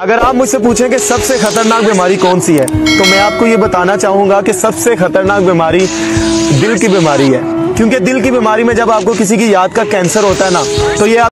अगर आप मुझसे पूछें कि सबसे खतरनाक बीमारी कौन सी है तो मैं आपको ये बताना चाहूँगा कि सबसे खतरनाक बीमारी दिल की बीमारी है। क्योंकि दिल की बीमारी में जब आपको किसी की याद का कैंसर होता है ना तो ये आप